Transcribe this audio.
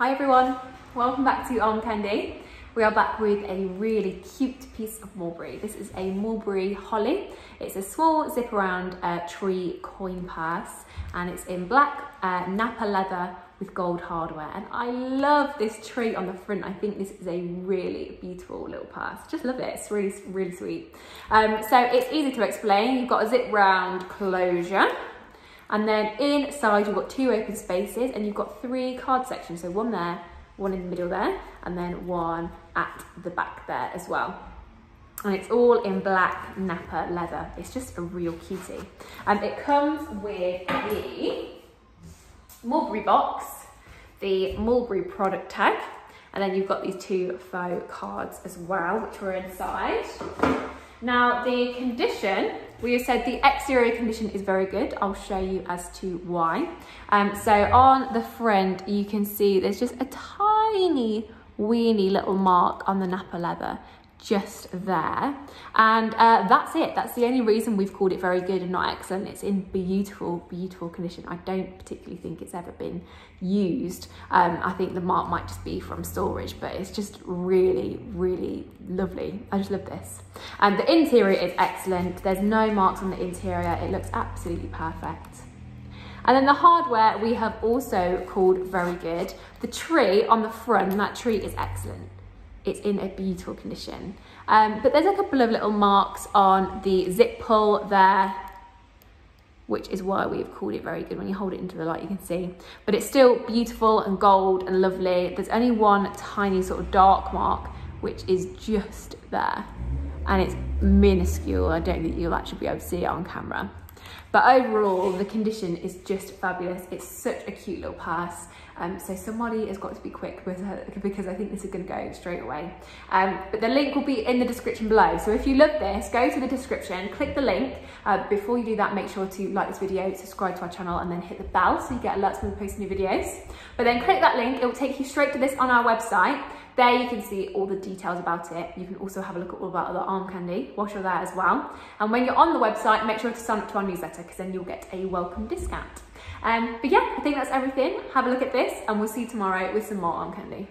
Hi everyone, welcome back to Arm Candy. We are back with a really cute piece of mulberry. This is a mulberry holly. It's a small zip around uh, tree coin purse and it's in black uh, Napa leather with gold hardware. And I love this tree on the front. I think this is a really beautiful little purse. Just love it. It's really, really sweet. Um, so it's easy to explain. You've got a zip round closure and then inside you've got two open spaces and you've got three card sections. So one there, one in the middle there, and then one at the back there as well. And it's all in black Napa leather. It's just a real cutie. And it comes with the mulberry box, the mulberry product tag, and then you've got these two faux cards as well, which are inside. Now the condition, we have said the exterior condition is very good. I'll show you as to why. Um, so on the front, you can see there's just a tiny weeny little mark on the Napa leather just there. And uh, that's it. That's the only reason we've called it very good and not excellent. It's in beautiful, beautiful condition. I don't particularly think it's ever been used. Um, I think the mark might just be from storage, but it's just really, really lovely. I just love this. And the interior is excellent. There's no marks on the interior. It looks absolutely perfect. And then the hardware we have also called very good. The tree on the front, that tree is excellent it's in a beautiful condition. Um, but there's a couple of little marks on the zip pull there, which is why we've called it very good. When you hold it into the light, you can see. But it's still beautiful and gold and lovely. There's only one tiny sort of dark mark, which is just there. And it's minuscule. I don't think you'll actually be able to see it on camera. But overall, the condition is just fabulous. It's such a cute little purse. Um, so somebody has got to be quick with her because I think this is going to go straight away. Um, but the link will be in the description below. So if you love this, go to the description, click the link. Uh, before you do that, make sure to like this video, subscribe to our channel, and then hit the bell so you get alerts when we post new videos. But then click that link, it will take you straight to this on our website. There you can see all the details about it. You can also have a look at all of our other arm candy whilst you're there as well. And when you're on the website, make sure to sign up to our newsletter because then you'll get a welcome discount. Um, but yeah, I think that's everything. Have a look at this and we'll see you tomorrow with some more arm candy.